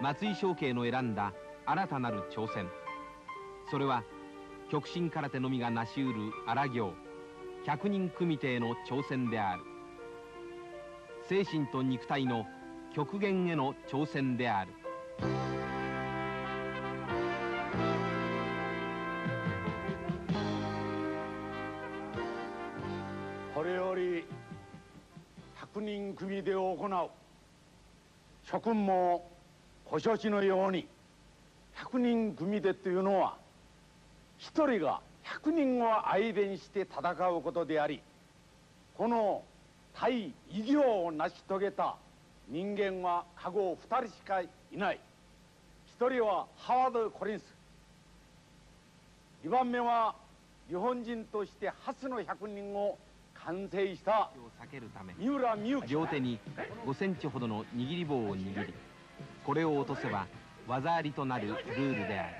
松井翔慶の選んだ新たなる挑戦。それは極真空手のみが成しうる荒行百人組手への挑戦である。精神と肉体の極限への挑戦である。これより百人組手を行う諸君もご承知のように百人組手というのは一人が百人を相手にして戦うことでありこの大偉業を成し遂げた人間は過去二人しかいない。一人はハワード・コリンス。二番目は日本人として初の百人を完成した。を避けるため。三浦美幸。両手に5センチほどの握り棒を握りこれを落とせば技ありとなるルールである。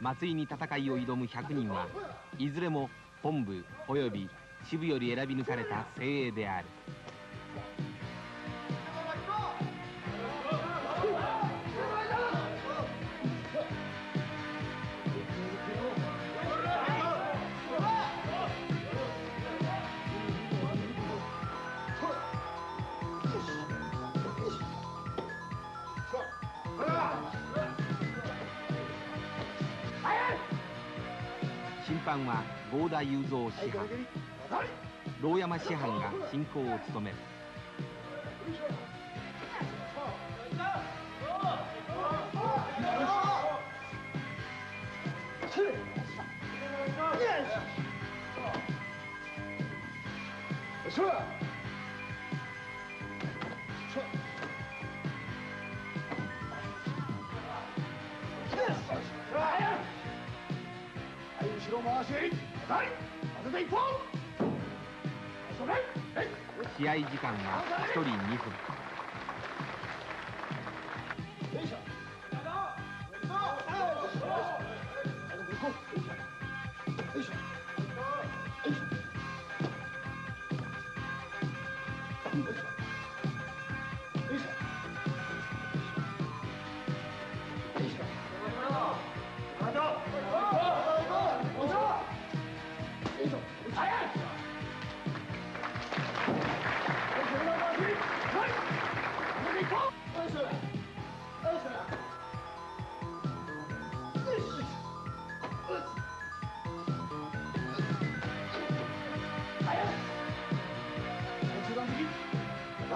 松井に戦いを挑む100人はいずれも本部および支部より選び抜かれた精鋭である。審判は郷田雄三師範牢山師範が進行を務める。後試合時間は1人2分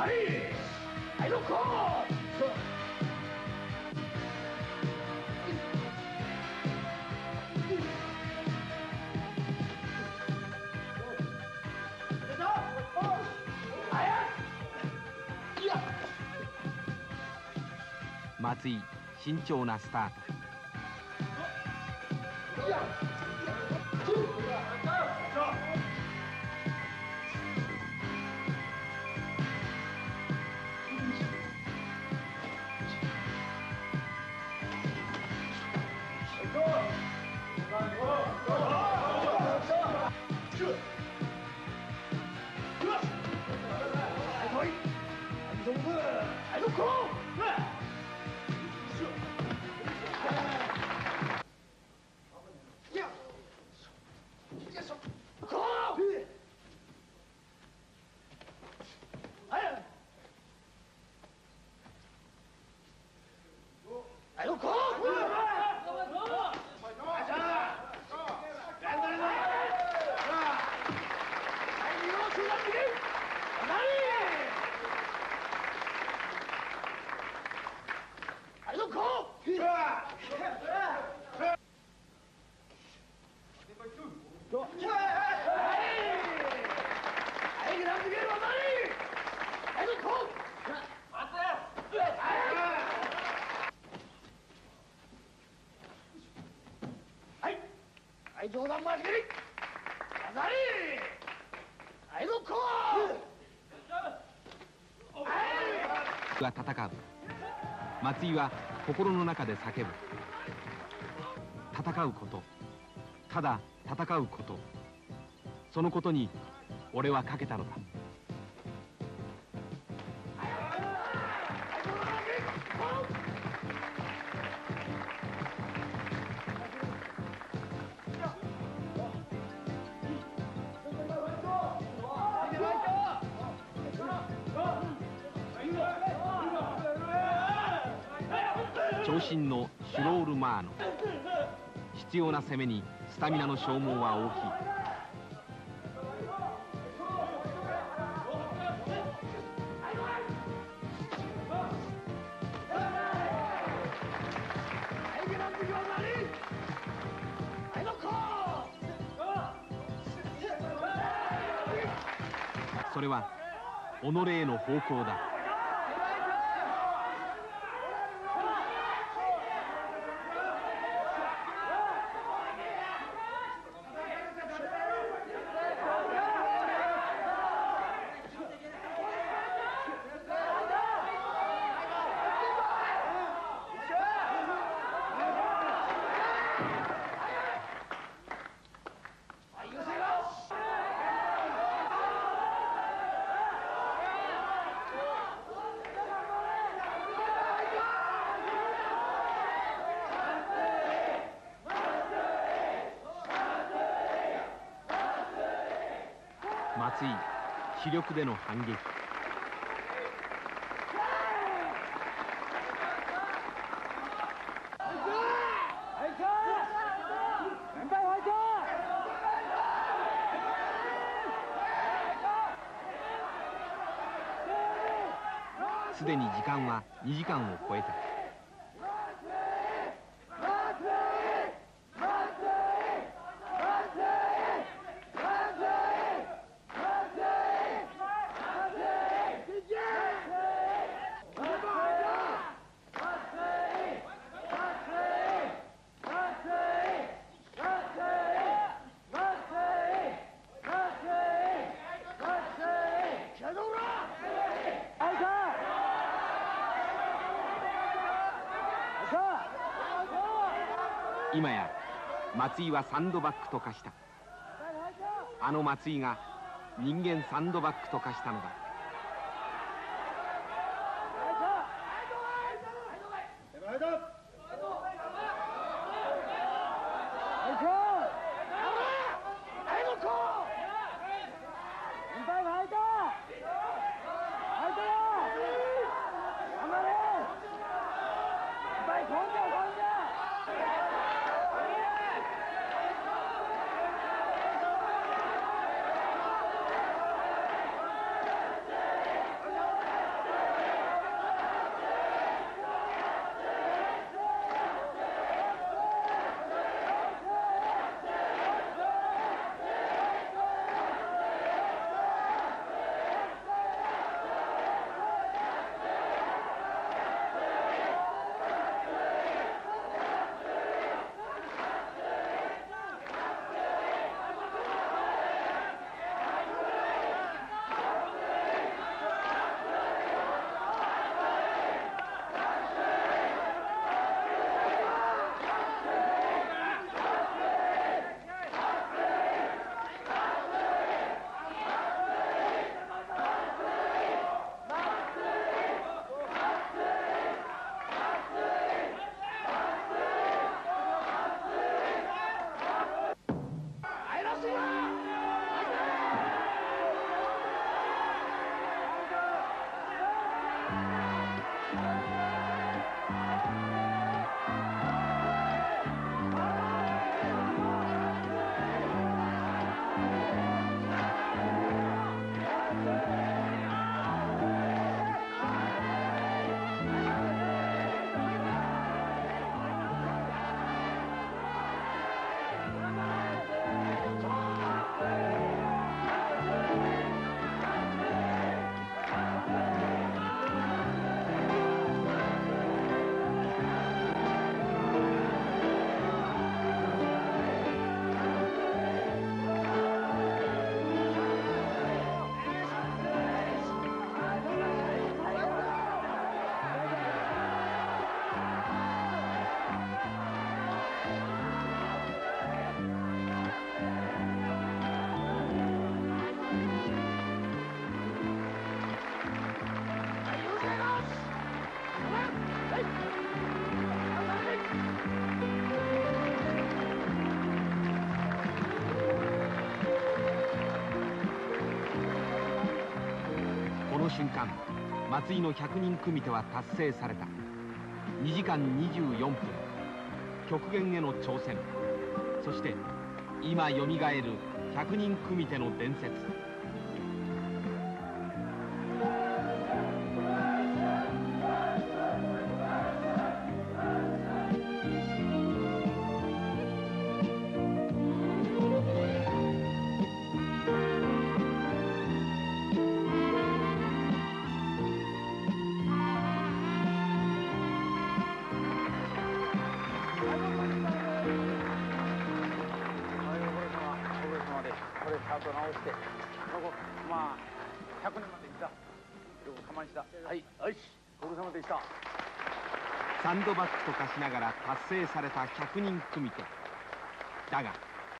はい、どこ松井慎重なスタート。はい、どこはい、どこはい、グランドゲームは何はい、どこはい、はい、冗談回し切り技ありはい、どこは戦う。松井は心の中で叫ぶ。戦うこと。ただ戦うこと。そのことに俺はかけたのだ。長身のシュロール・マーノ。必要な攻めにスタミナの消耗は大きい。それは己への方向だ。松井視力での反撃。すでに時間は2時間を超えた。今や松井はサンドバッグと化した。あの松井が人間サンドバッグと化したのだ。瞬間松井の100人組手は達成された。2時間24分極限への挑戦。そして今よみがえる100人組手の伝説。直して、ここ、まあ、100年までいった。よく我慢した。はい、よし、ご苦労様でした。サンドバッグと化しながら達成された100人組手だが